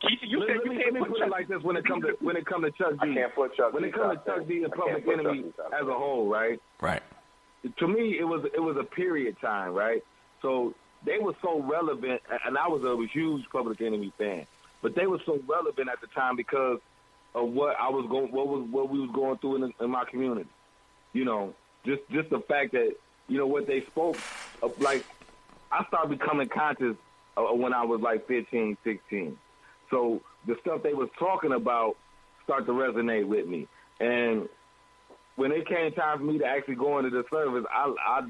Keith, you let, said let you me, can't put put it like this: when it comes to when it comes to Chuck D, I can't put Chuck when D it comes to Chuck D and Public can't put Chuck Enemy as a whole, right? Right. to me it was it was a period time, right? So they were so relevant, and I was a huge Public Enemy fan, but they were so relevant at the time because of what I was going, what was what we was going through in, in my community. You know, just just the fact that you know what they spoke, of, like I started becoming conscious uh, when I was like 15, 16. So the stuff they was talking about start to resonate with me, and when it came time for me to actually go into the service, I, I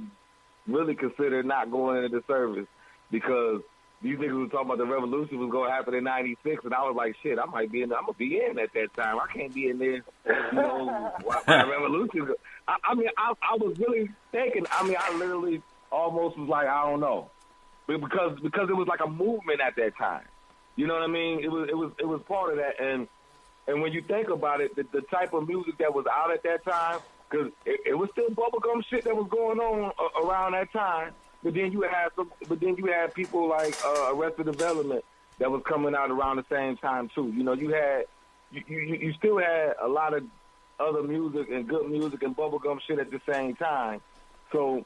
really considered not going into the service because these niggas were talking about the revolution was going to happen in '96, and I was like, shit, I might be in. I'm gonna be in at that time. I can't be in there, you know, the revolution. I, I mean, I, I was really thinking. I mean, I literally almost was like, I don't know, But because because it was like a movement at that time. You know what I mean? It was it was it was part of that, and and when you think about it, the, the type of music that was out at that time, because it, it was still bubblegum shit that was going on uh, around that time. But then you had some, but then you had people like uh, Arrested Development that was coming out around the same time too. You know, you had you, you you still had a lot of other music and good music and bubblegum shit at the same time. So,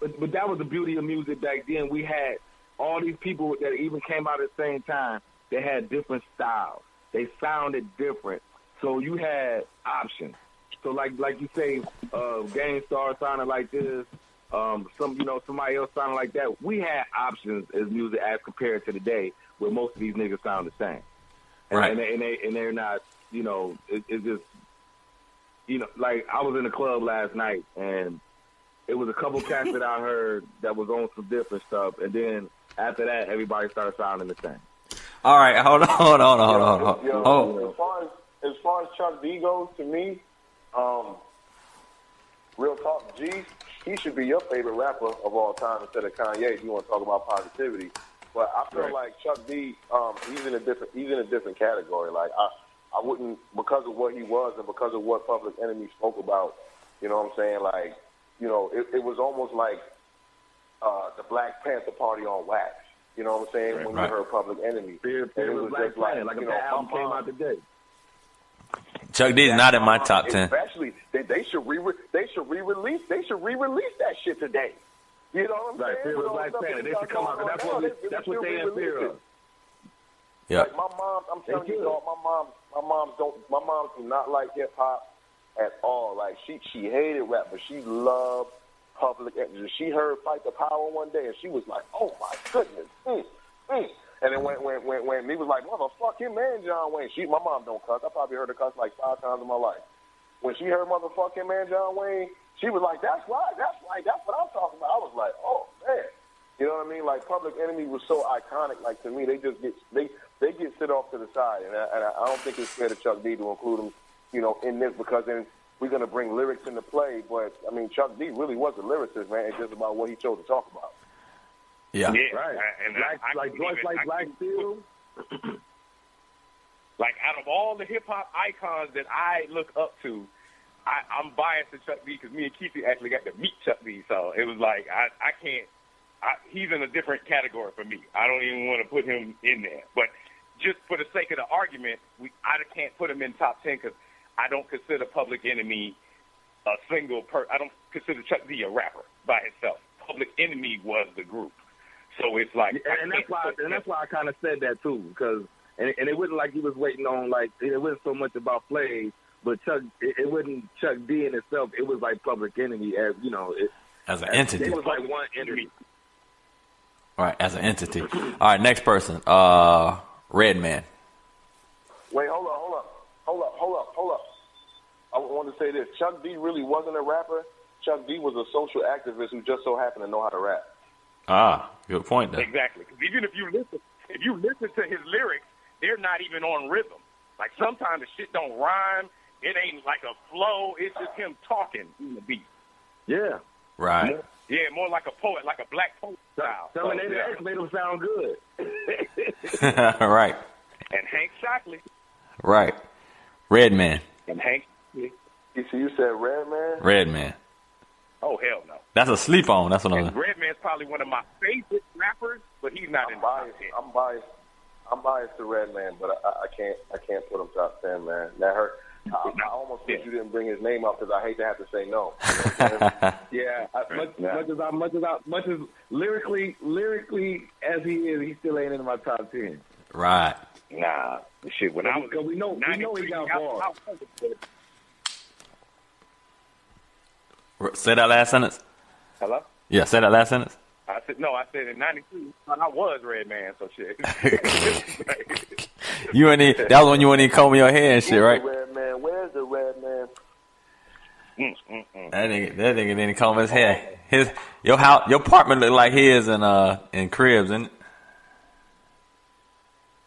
but but that was the beauty of music back then. We had all these people that even came out at the same time. They had different styles. They sounded different. So you had options. So like like you say, uh, Gang Starr sounded like this. Um, some you know somebody else sounded like that. We had options as music as compared to today, where most of these niggas sound the same. And, Right. and, they, and they and they're not. You know, it, it's just you know, like I was in the club last night and it was a couple cats that I heard that was on some different stuff, and then after that, everybody started sounding the same. All right, hold on, hold on, hold on, hold on. Hold on. Yo, as far as as far as Chuck D goes, to me, um, real talk, G, he should be your favorite rapper of all time instead of Kanye. If you want to talk about positivity, but I feel Right. like Chuck D, um, he's in a different he's in a different category. Like I, I wouldn't because of what he was and because of what Public Enemy spoke about. You know what I'm saying? Like, you know, it, it was almost like uh, the Black Panther Party on wax. You know what I'm saying? when Right. you heard Public Enemy, Fear, And fear it was was Black just like, Planet, like you if know, album came out today. Chuck D is not in my top ten. Especially, they, they should re they should re-release they should re-release that shit today. You know what I'm Right, saying? fear With was all the Black stuff Planet. that They got should come out. going 'cause That's on what now, we, they that's should what they in re-release fear it. of. Yeah. Like my mom, I'm telling They you, should. dog, my mom, my mom don't, my mom do not like hip hop at all. Like she, she hated rap, but she loved public. Enemy. She heard "Fight the Power" one day, and she was like, "Oh my goodness!" Mm, mm. And then when when when when he was like, "Motherfucking man, John Wayne," she, my mom don't cuss. I probably heard her cuss like five times in my life. When she heard "Motherfucking man, John Wayne," she was like, "That's right, that's right, that's what I'm talking about." I was like, "Oh man." You know what I mean? Like Public Enemy was so iconic. Like to me, they just get they they get sit off to the side, and I, and I don't think it's fair to Chuck D to include them, you know, in this because then we're gonna bring lyrics into play. But I mean, Chuck D really was a lyricist, man. It's just about what he chose to talk about. Yeah. Yeah, Right. I- and Black, I, I like couldn't Joyce even- like I Black couldn't- Steel. Like out of all the hip hop icons that I look up to, I, I'm biased to Chuck D because me and Keith actually got to meet Chuck D, so it was like I, I can't. I, he's in a different category for me. I don't even want to put him in there. But just for the sake of the argument, we I can't put him in top ten because I don't consider Public Enemy a single per. I don't consider Chuck D a rapper by himself. Public Enemy was the group, so it's like and, and that's why and that's why I kind of said that too because and, and it wasn't like he was waiting on like it wasn't so much about Flav, but Chuck it, it wasn't Chuck D in itself. It was like Public Enemy as you know it. As an as- entity. It was like one entity. All right, as an entity. All right, next person. Uh, Redman. Wait, hold up, hold up, hold up, hold up, hold up. I want to say this: Chuck D really wasn't a rapper. Chuck D was a social activist who just so happened to know how to rap. Ah, good point. There. Exactly. 'Cause even if you listen, if you listen to his lyrics, they're not even on rhythm. Like sometimes the shit don't rhyme. It ain't like a flow. It's just him talking in the beat. Yeah. Right. Yeah, more like a poet, like a black poet style. So, Terminator yeah. X made him sound good. right. And Hank Shocklee. Right. Redman. And Hank. You see, you said Redman. Redman. Oh hell no. That's a sleep on. That's what I'm. Redman's probably one of my favorite rappers, but he's not in I'm the top biased. 10. I'm biased. I'm biased to Redman, but I, I can't I can't put him top ten, man. That hurt. I, I almost wish you didn't bring his name up because I hate to have to say no. You know what I'm saying? Yeah, I, much, Yeah. much as I, much as I, much as lyrically, lyrically as he is, he still ain't in my top ten. Right. Nah, shit. When I was we know- we know he got I- bars. I was- R- Say that last sentence. Hello. Yeah, say that last sentence. I said no. I said in '92 I was Red Man. So shit. You ain't that was when you ain't even combing your hair and shit, right? Where's the red man? Where's the red man? Mm, mm, mm. That nigga, that nigga didn't comb his hair. His your house, your apartment looked like his in uh in cribs, and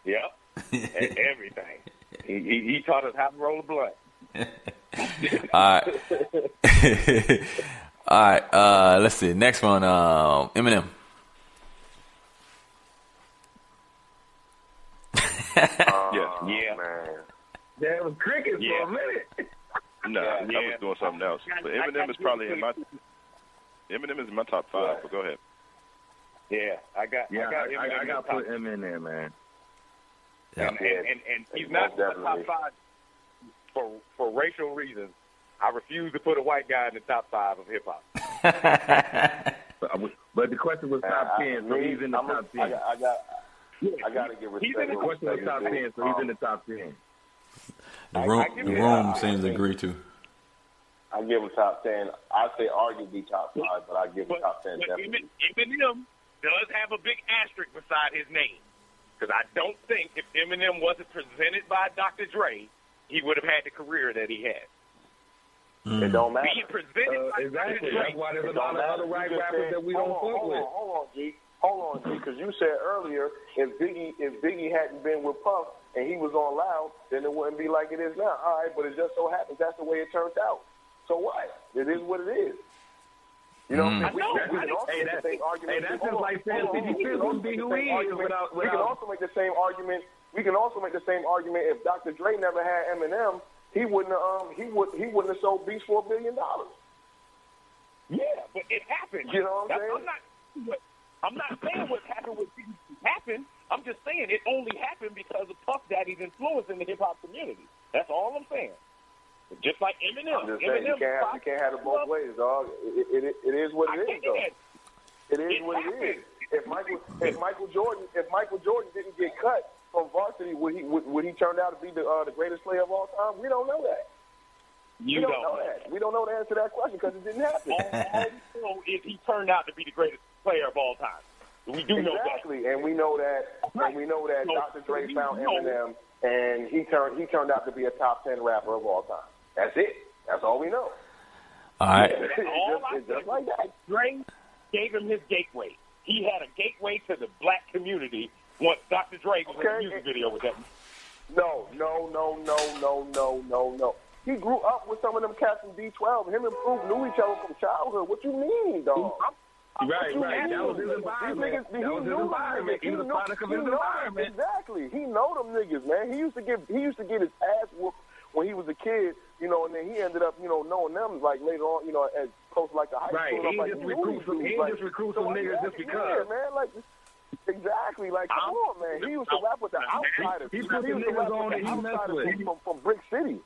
Yep. Everything. He, he, he taught us how to roll a blunt. All right, all right. Uh, let's see. Next one, um, Eminem. Oh, Yeah. man. There was crickets Yeah. for a minute. No, I Yeah. was doing something else. But I- I- Eminem is probably in my Eminem is in my top five. But go ahead. Yeah, I got. Yeah, I got. I, I, I got to put him in there, man. Yeah. and, and, and, and he's Most not in the top five for for racial reasons. I refuse to put a white guy in the top five of hip hop. But, but the question was top I- ten, so he's in the I'm a- top I ten. got, I got, I got to give respect. He's in the The question was top ten, so he's in the top ten. The room, I give the room that. seems to agree to. I give him top ten. I say arguably top five, but I give him But, top ten but definitely. Emin- Eminem does have a big asterisk beside his name because I don't think if Eminem wasn't presented by Dr. Dre, he would have had the career that he had. It don't matter. Being presented Uh, by exactly. That's why there's a lot don't of other rap rappers said- that we don't on, fuck hold with. On, hold on, G. Hold on, G. Because you said earlier, if Biggie, if Biggie hadn't been with Puff and he was on Loud, then it wouldn't be like it is now. All right, but it just so happens that's the way it turns out. So what? It is what it is. You know, what I'm? I know. we, we can also Hey, make that's- the same argument. hey, that's just like saying hold on, 50 hold We can wouldn't be who he is without- We can also make the same argument. We can also make the same argument if Dr. Dre never had Eminem, he wouldn't have, um he would he wouldn't have sold Beats for a billion dollars. yeah, but it happened. You know what I'm That's- saying? I'm not. I'm not saying what happened with happened. I'm just saying it only happened because of Puff Daddy's influence in the hip hop community. That's all I'm saying. Just like Eminem. I'm just saying you can't have, you can't have it both ways, dog. It, it, it, it is what I it is, though. It is It what it happened. is. If Michael if Michael Jordan if Michael Jordan didn't get cut from varsity, would he would, would he turn out to be the uh, the greatest player of all time? We don't know that. You we don't, don't know that. We don't know the answer to that question because it didn't happen. all, all we know is he turned out to be the greatest player of all time. We do know. Exactly, and we know that, and we know that So- Dr. Dre so found know- Eminem, and he turned he turned out to be a top ten rapper of all time. That's it. That's all we know. All right. It's That's all just- I it's just like that. Dre gave him his gateway. He had a gateway to the black community once Dr. Dre was in Okay. the music video with them. No, no, no, no, no, no, no, no. He grew up with some of them cats from D12. Him and Proof knew each other from childhood. What you mean, dog? Right, What you right. mean? That was his These environment. niggas- That he was his knew them environment. niggas. He was a knew- product of he his environment. Exactly. He know them niggas, man. He used to get he used to get his ass whooped when he was a kid, you know, and then he ended up, you know, knowing them like later on, you know, as close like to high Right. school. He I'm just recruit some- he like, just recruit some niggas just yeah, because. man. Like exactly. Like come I'm- on, man. He used to rap with the Outsidaz. He put the used to niggas rap on with the Outsidaz from, from Brick City.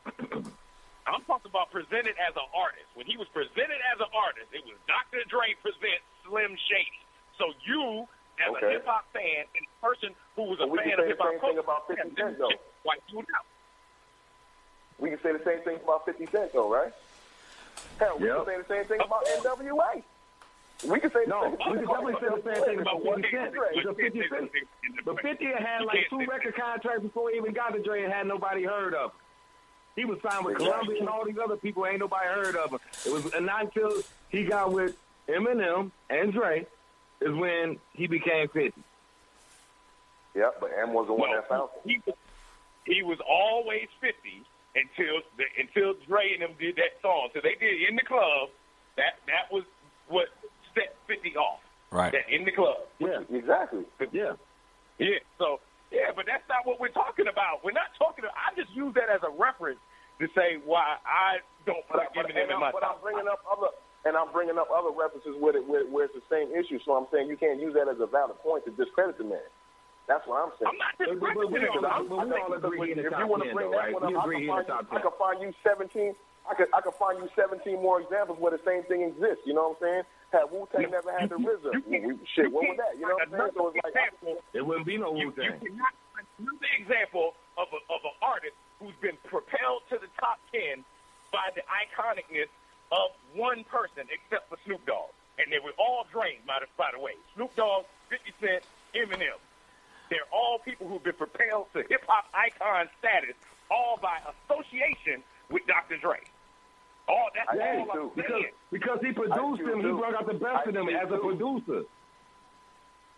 I'm talking about presented as an artist. When he was presented as an artist, it was Dr. Dre presents Slim Shady. So you, as a hip hop fan and a person who was a fan can of say hip the hop same thing culture, about 50 yeah, Cent, though. White you out. We can say the same thing about 50 Cent, though, right? Hell, we Yep. can say the same thing about NWA. We can say No, we can definitely say the same thing about about 50 Cent. Because 50 Cent, but 50 had like two record contracts before he even got to Dre and had nobody heard of him. He was signed with Columbia and all these other people. Ain't nobody heard of him. It was and not until he got with Eminem and Dre is when he became 50. Yeah, but Em was the one Well, that found him. he was he was always fifty until the, until Dre and them did that song. So they did in the club. That that was what set fifty off. Right. That in the club. Yeah, Exactly. yeah. Yeah. So yeah, but that's not what we're talking about. We're not talking. about, I just use that as a reference to say why I don't But, put but, Eminem and in my but I'm bringing up other and I'm bringing up other references with it, where, where it's the same issue. So I'm saying you can't use that as a valid point to discredit the man. That's what I'm saying. I'm not all- him. but we all agree if you want to bring that right? one We up, I agree can, find, I 10. can find you 17. I could I could find you 17 more examples where the same thing exists. You know what I'm saying? Had Wu Tang never had the RZA, You can't- we, shit, you what was that? You know what I'm saying? So it's like, example It wouldn't be no You, Wu you Tang. cannot find another example of, a, of an artist who's been propelled to the top 10 by the iconicness of one person except for Snoop Dogg. And they were all drained, by the, by the way. Snoop Dogg, 50 Cent, Eminem. They're all people who've been propelled to hip-hop icon status, all by association with Dr. Dre. All that's I all I'm too. Because because he produced them, he brought out the best I of them do, as a producer.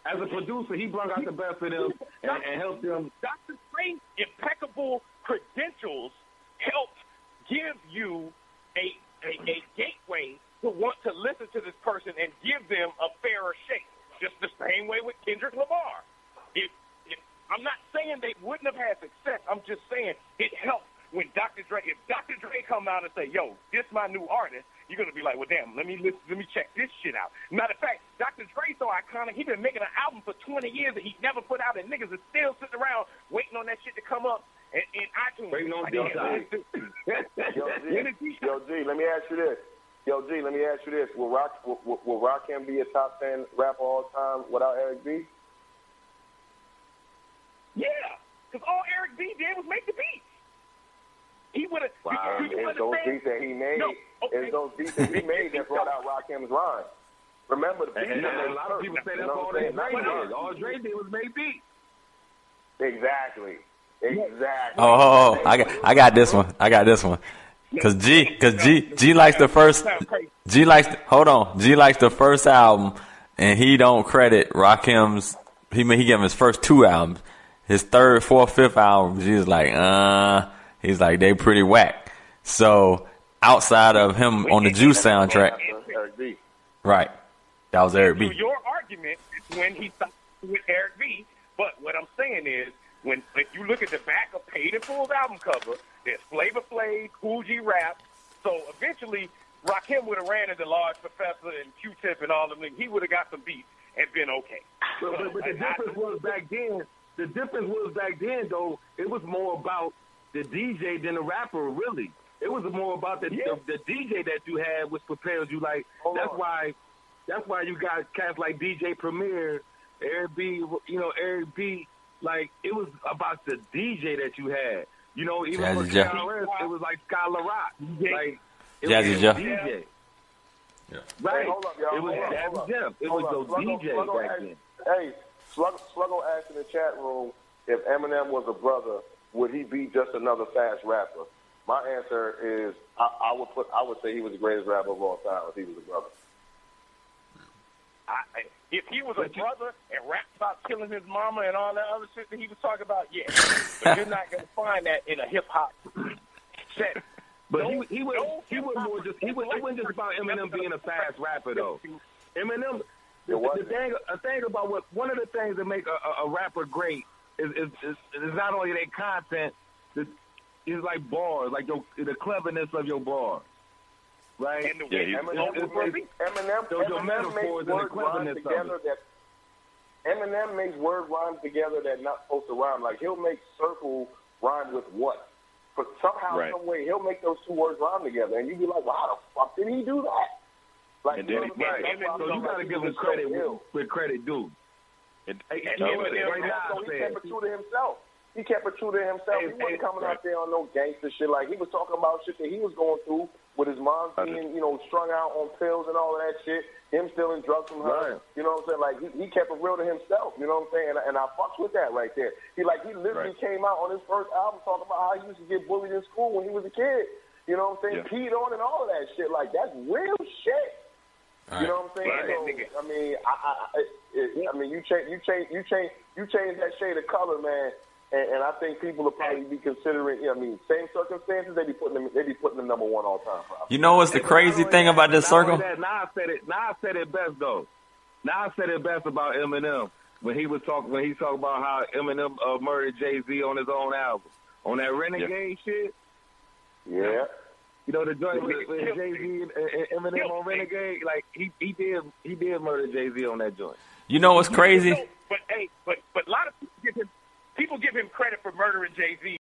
As a producer, he brought out the best of them and, and helped them. Dr. Dre's impeccable credentials helped give you a, a, a gateway to want to listen to this person and give them a fairer shake. Just the same way with Kendrick Lamar. If, if, I'm not saying they wouldn't have had success. I'm just saying it helped when Dr. Dre. If Dr. Dre come out and say, "Yo, this my new artist," you're gonna be like, "Well, damn, let me listen, let me check this shit out." Matter of fact, Dr. Dre so iconic. He been making an album for 20 years and he never put out, and niggas are still sitting around waiting on that shit to come up in, in iTunes. Waiting on Like, D-Side. damn, when is this- Yo, G? Yo, G, let me ask you this. Yo, G, let me ask you this. Will Rock will, will, Rakim be a top ten rapper all time without Eric B? Yeah, because all Eric B did was make the beats. He would have. Wow. Do you It's those beats that he made. No, okay. It's those beats that he made that brought out Rakim's rhyme. Remember the beats And, and that a lot of people say you that's know all what Dre did. All Dre did was make beats. Exactly. Exactly. Oh, oh, oh, I got, I got this one. I got this one. Cause G, cause G, G likes the first. G likes. Hold on. G likes the first album, and he don't credit Rakim's. He he gave him his first two albums. His third, fourth, fifth album, G's like, uh, he's like they pretty whack. So outside of him on the Juice soundtrack, right? That was Eric B. your argument is when he stopped with Eric B. But what I'm saying is, when if you look at the back of Paid in Full's album cover, there's Flavor Flav, Kool G Rap. So eventually, Rakim would have ran into Large Professor and Q-Tip and all of them. He would have got some beats and been okay. But, but, but the difference was back then. The difference was back then, though. It was more about the DJ than the rapper. Really, it was more about the Yeah. the, the DJ that you had, which propels you. Like Hold that's on. why, that's why you got cats like DJ Premier, Eric B. You know Eric B. Like it was about the DJ that you had. You know, even Jazzy for Jeff. KRS, it was like Scott La Rock. Like it Jazzy was Jeff. DJ. Yeah. Right. Hey, hold up, y'all. It was Hold Jazzy hold up. Jeff. It Hold was up. those Sluggo- DJs Sluggo back asked- then. Hey, Slug, Sluggo asked in the chat room if Eminem was a brother, would he be just another fast rapper? My answer is I, I would put I would say he was the greatest rapper of all time if he was a brother. I, if he was a brother and rapped about killing his mama and all that other shit that he was talking about, yeah. but you're not going to find that in a hip hop set. But he he was he was more just he was it wasn't just about Eminem being a fast rapper though. Eminem the, It the thing a thing about what one of the things that make a, a, a rapper great is is, is is not only their content, the, is like bars, like your the cleverness of your bars. Right? And the Yeah, way he- Eminem, It's- it's- Eminem, those are Eminem metaphors makes and the word cleverness of together that Eminem makes word rhymes together that not supposed to rhyme. Like he'll make circle rhyme with what? But somehow, Right. some way, he'll make those two words rhyme together, and you'd be like, "Well, how the fuck did he do that?" Like, And you know he- what I'm saying? Right. That's why So you gotta give him credit ill. with, with credit due. And, Hey, And Eminem- right now so he kept it true to himself. He kept it true to himself. Hey, he wasn't hey, coming right. out there on no gangster shit. Like he was talking about shit that he was going through with his mom being, you know, strung out on pills and all of that shit. Him stealing drugs from her. Right. You know what I'm saying? Like he, he kept it real to himself. You know what I'm saying? And, and I fucks with that right there. He like he literally Right. came out on his first album talking about how he used to get bullied in school when he was a kid. You know what I'm saying? Yeah. Peed on and all of that shit. Like that's real shit. You know what I'm saying? Right. So, I mean, I, I, I, it, I mean, you change, you change, you change, you change that shade of color, man. And, and I think people will probably be considering. You know, I mean, same circumstances, they be putting them, they be putting them number one all time. Probably. You know what's the crazy thing about this circle? That, Nas said it. Nas said it best though. Nas said it best about Eminem when he was talking when he talked about how Eminem uh, murdered Jay Z on his own album on that Renegade shit. Yeah. You know the joint with, with Jay Z and, and Eminem on Renegade. Like he he did he did murder Jay Z on that joint. You know what's crazy? but hey, but but a lot of people give him people give him credit for murdering Jay Z